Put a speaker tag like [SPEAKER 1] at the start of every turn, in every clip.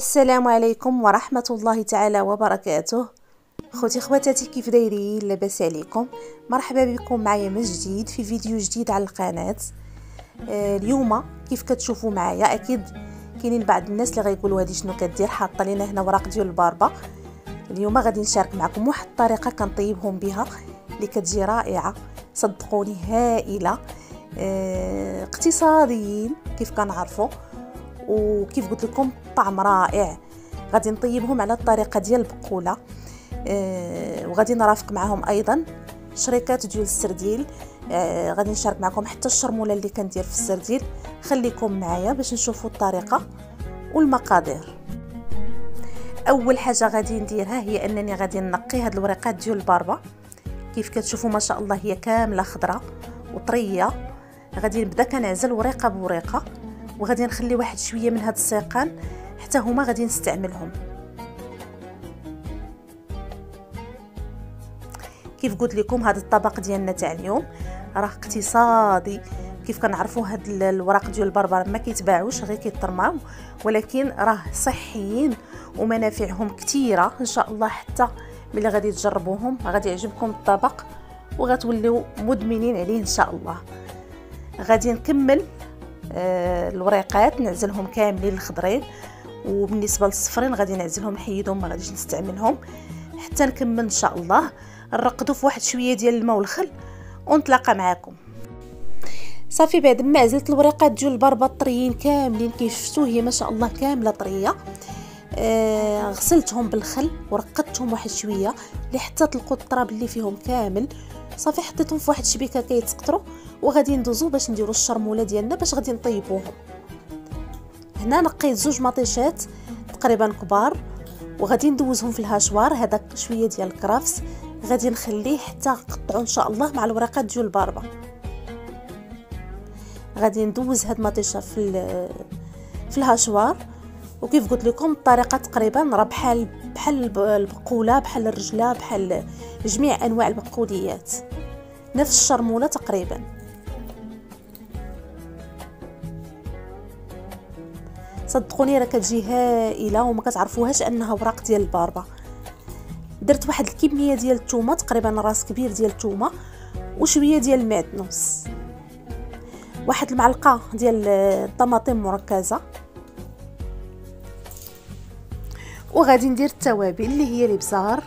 [SPEAKER 1] السلام عليكم ورحمة الله تعالى وبركاته. خوتي خواتاتي كيف دايرين؟ لاباس عليكم. مرحبا بكم معايا من جديد في فيديو جديد على القناة. آه اليوم كيف كتشوفوا معايا؟ أكيد كاينين بعض الناس اللي غيقولوا هذه شنو كدير؟ حاطة لينا هنا وراق ديال الباربه اليوم غادي نشارك معكم واحد الطريقة كنطيبهم بها اللي كتجي رائعة. صدقوني هائلة. آه اقتصاديين كيف كنعرفوا وكيف قلت لكم طعم رائع. غادي نطيبهم على الطريقة ديال البقولة. آه وغادي نرافق معهم أيضا. شريكات ديال السرديل. آه غادي نشارك معكم حتى الشرمولة اللي كندير في السرديل. خليكم معايا باش نشوفوا الطريقة والمقادير. أول حاجة غادي نديرها هي أنني غادي نقي هاد الوريقات ديال الباربه كيف كتشوفوا ما شاء الله هي كاملة خضراء وطرية. غادي نبدأ كنعزل وريقه بوريقه وغادي نخلي واحد شوية من هاد السيقان حتى هما غادي نستعملهم. كيف قلت لكم هذا الطبق ديالنا تاع اليوم راه اقتصادي. كيف كنعرفوا هاد الوراق ديال البربر ما كيتباعوش غير كيترماو ولكن راه صحيين ومنافعهم كثيره إن شاء الله حتى ملي غادي تجربوهم غادي يعجبكم الطبق وغتوليو مدمنين عليه إن شاء الله. غادي نكمل الوريقات نعزلهم كاملين الخضرين وبالنسبة للصفرين غادي نعزلهم نحيدهم ما غاديش نستعملهم حتى نكمل إن شاء الله. نرقدوا في واحد شوية ديال الماء والخل ونتلاقى معكم صافي بعد ما عزلت الوريقات ديال البربة طريين كاملين كيف شفتوا هي ما شاء الله كاملة طرية. آه غسلتهم بالخل ورقدتهم واحد شوية لحتى تلقوا التراب اللي فيهم كامل. صافي حطيتهم في واحد الشبيكة كيتسقطروا وغادي ندوزو باش نديرو الشرموله ديالنا باش غادي نطيبوهم. هنا نقيت زوج مطيشات تقريبا كبار وغادي ندوزهم في الهاشوار هذاك شوية ديال الكرافس. غادي نخليه حتى نقطعو إن شاء الله مع الورقات ديال الباربة. غادي ندوز هاد المطيشه في في الهاشوار. وكيف قلت لكم الطريقة تقريبا راه بحال بحال البقولة بحال الرجلة بحال جميع أنواع البقوليات. نفس الشرمولة تقريبا. صدقوني راه كتجي هائلة وما كتعرفوهاش أنها وراق ديال الباربة. درت واحد الكمية ديال الثومه تقريبا راس كبير ديال الثومه وشوية ديال المعدنوس واحد المعلقة ديال الطماطم مركزة. وغادي ندير التوابل اللي هي الإبزار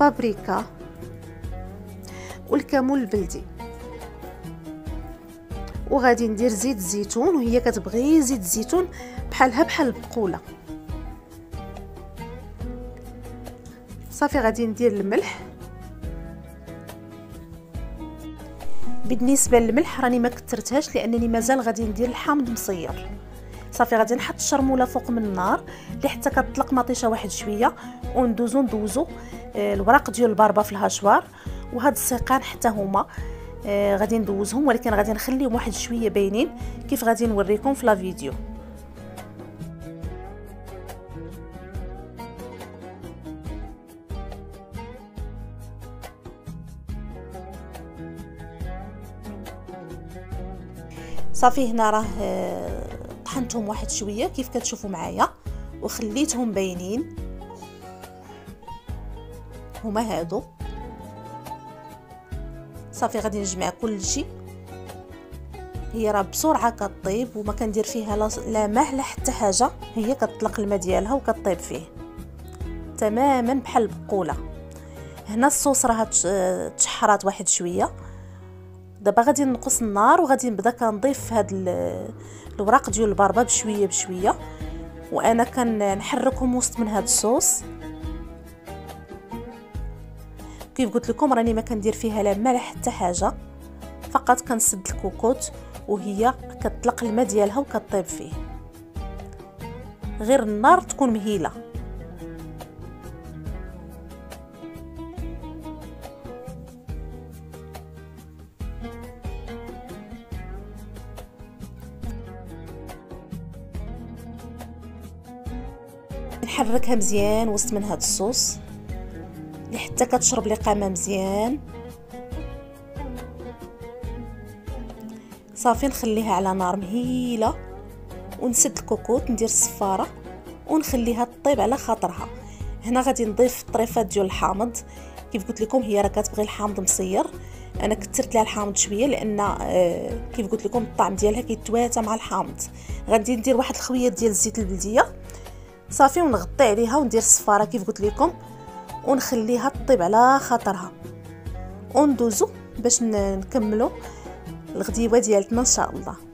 [SPEAKER 1] بابريكا والكمون البلدي. وغادي ندير زيت الزيتون وهي كتبغي زيت الزيتون بحالها بحال البقوله صافي غادي ندير الملح. بالنسبة للملح راني ما كثرتهاش لأنني مازال غادي ندير الحامض مصير. صافي غادي نحط الشرمولة فوق من النار لحتى كتطلق مطيشة واحد شوية وندوزو ندوزو آه، الوراق ديال الباربة في الهاشوار وهاد السيقان حتى هما آه غادي ندوزهم ولكن غادي نخليهم واحد شوية باينين كيف غادي نوريكم في لا فيديو. صافي هنا راه آه، طحنتهم واحد شوية كيف كتشوفوا معايا وخليتهم باينين. هما هادو. صافي غادي نجمع كل شيء هي راه بسرعة كطيب وما كندير فيها لا ماء لا حتى حاجة. هي كتطلق الماء ديالها وكطيب فيه. تماما بحال البقوله هنا الصوص راه تشحرات واحد شوية. دابا غادي نقص النار وغادي نبدا كنضيف هاد الوراق ديال البربة بشوية بشوية. وأنا كنحركهم وسط من هاد الصوص. كيف قلت لكم راني ما كندير فيها لا ماء حتى حاجة. فقط كنسد الكوكوت وهي كتطلق الماء ديالها وكطيب فيه. غير النار تكون مهيلة. نحركها مزيان وسط من هاد الصوص لحتى كتشرب لي قامه مزيان. صافي نخليها على نار مهيلة ونسد الكوكوط ندير الصفارة ونخليها طيب على خاطرها. هنا غادي نضيف الطريفات ديال الحامض. كيف قلت لكم هي راه كتبغي الحامض مصير. أنا كثرت لها الحامض شوية لأن آه كيف قلت لكم الطعم ديالها كيتواتى مع الحامض. غادي ندير واحد الخويه ديال الزيت البلدية. صافي ونغطي عليها وندير الصفارة كيف قلت لكم ونخليها طيب على خاطرها. وندوزو باش نكملو الغديوة ديالتنا إن شاء الله.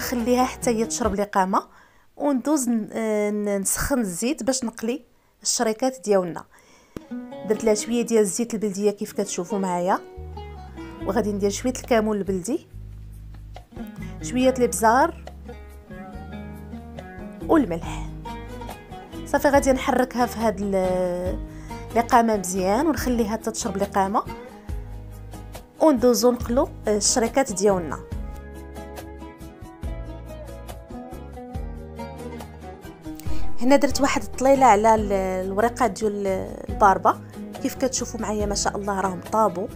[SPEAKER 1] ونخليها حتى هي تشرب لقامة وندوز نسخن الزيت باش نقلي الشريكات ديالنا. درت لها شوية ديال الزيت البلدية كيف كتشوفوا معايا. وغادي ندير شوية الكمون البلدي شوية الإبزار والملح. صافي غادي نحركها في هاد القامه مزيان ونخليها حتى تشرب القامه وندوزو نقلو الشريكات ديالنا. هنا درت واحد الطليلة على الوريقات ديال الباربه كيف كتشوفوا معايا ما شاء الله راهم طابوا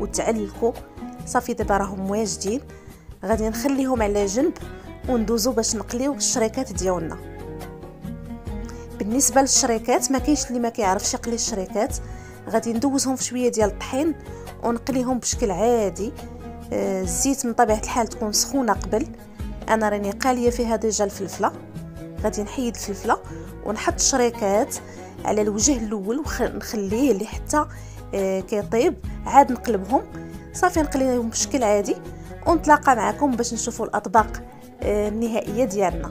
[SPEAKER 1] وتعلقوا. صافي دابا راهم واجدين. غادي نخليهم على جنب وندوزو باش نقليو الشريكات ديالنا. بالنسبة للشريكات ما كاينش اللي ما كيعرفش يقلي الشريكات. غادي ندوزهم في شوية ديال الطحين ونقليهم بشكل عادي. آه، الزيت من طبيعة الحال تكون سخونة قبل. أنا راني قالية فيها ديجا الفلفلة. غادي نحيد الفلفلة ونحط الشريكات على الوجه الأول ونخليه لحتى آه كيطيب. عاد نقلبهم. صافي نقليهم بشكل عادي. ونتلاقى معكم باش نشوفوا الأطباق آه النهائية ديالنا.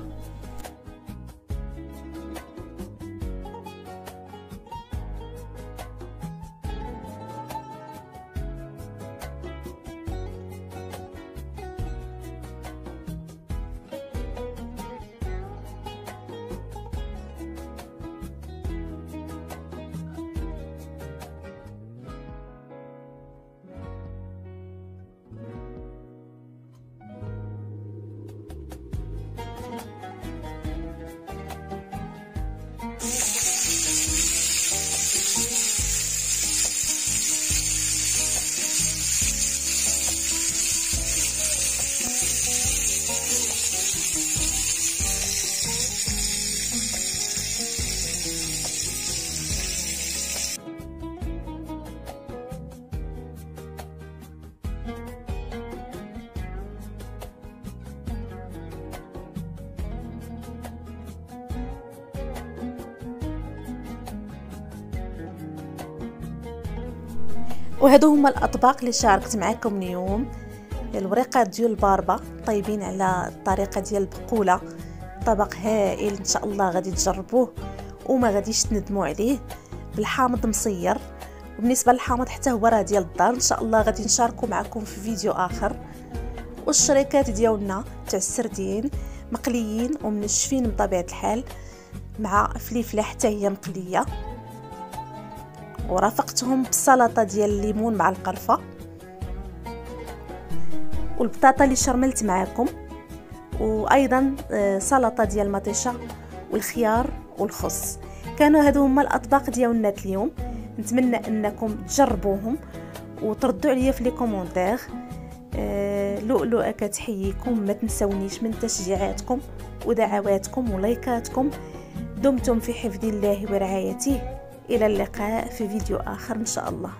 [SPEAKER 1] وهادو هما الأطباق اللي شاركت معكم اليوم. الوريقات ديال الباربه طيبين على الطريقة ديال البقولة. طبق هائل إن شاء الله غادي تجربوه وما غاديش تندموا عليه. بالحامض مصير. وبالنسبة للحامض حتى هو راه ديال الدار إن شاء الله غادي نشاركو معكم في فيديو آخر. والشريكات ديالنا تاع السردين مقليين ومنشفين بطبيعة الحال مع فليفلة حتى هي مقلية. ورافقتهم بالسلطه ديال الليمون مع القرفة. والبطاطا اللي شرملت معاكم. وأيضا آه، سلطة ديال المطيشه والخيار والخس. كانوا هادو هما الأطباق ديالنا اليوم. نتمنى أنكم تجربوهم وتردوا عليا في لي كومونتير. آه، لؤلؤة كتحييكم ما تنسونيش من تشجيعاتكم ودعواتكم ولايكاتكم. دمتم في حفظ الله ورعايته. إلى اللقاء في فيديو آخر إن شاء الله.